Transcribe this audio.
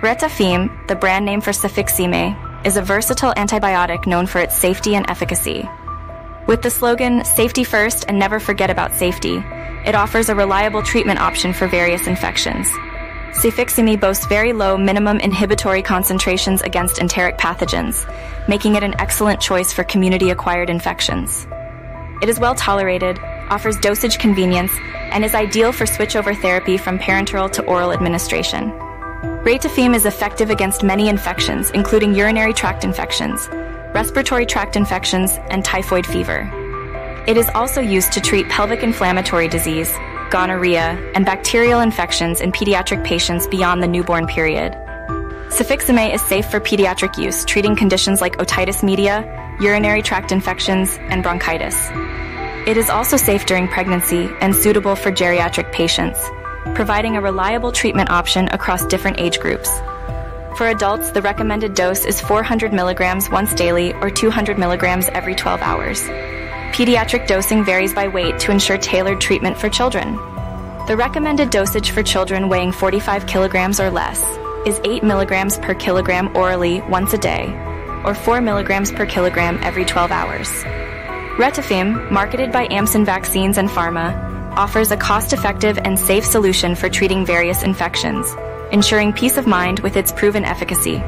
Retafim, the brand name for Cefixime, is a versatile antibiotic known for its safety and efficacy. With the slogan, safety first and never forget about safety, it offers a reliable treatment option for various infections. Cefixime boasts very low minimum inhibitory concentrations against enteric pathogens, making it an excellent choice for community-acquired infections. It is well tolerated, offers dosage convenience, and is ideal for switchover therapy from parenteral to oral administration. Retafim is effective against many infections, including urinary tract infections, respiratory tract infections, and typhoid fever. It is also used to treat pelvic inflammatory disease, gonorrhea, and bacterial infections in pediatric patients beyond the newborn period. Cefixime is safe for pediatric use, treating conditions like otitis media, urinary tract infections, and bronchitis. It is also safe during pregnancy and suitable for geriatric patients, providing a reliable treatment option across different age groups. For adults, the recommended dose is 400 milligrams once daily or 200 milligrams every 12 hours. Pediatric dosing varies by weight to ensure tailored treatment for children. The recommended dosage for children weighing 45 kilograms or less is 8 milligrams per kilogram orally once a day, or 4 milligrams per kilogram every 12 hours. Retafim, marketed by Amson Vaccines and Pharma, offers a cost-effective and safe solution for treating various infections, ensuring peace of mind with its proven efficacy.